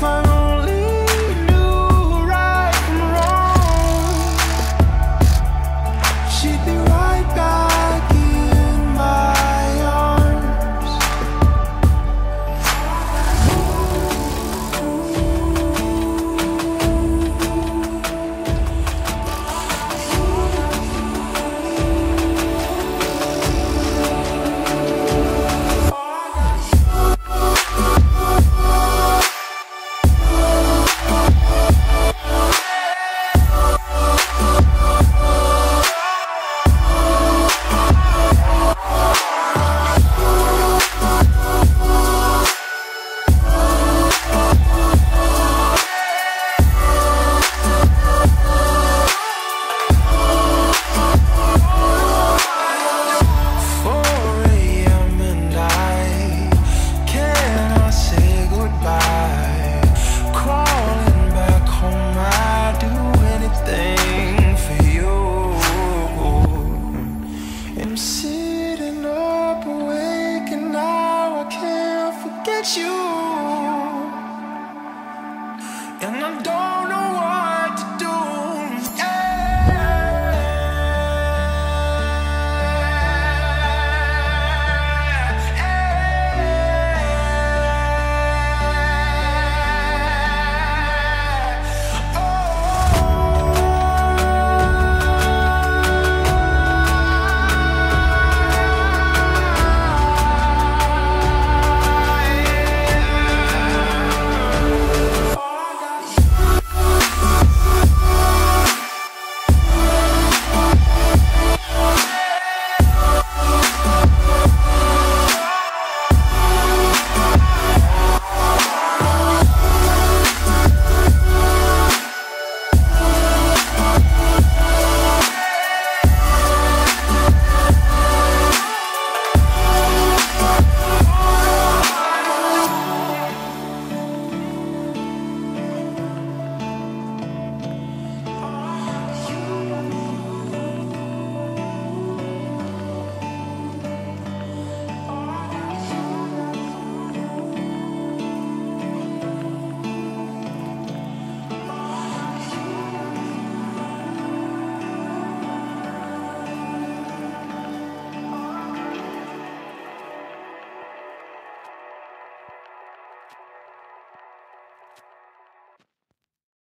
far you, and I don't know.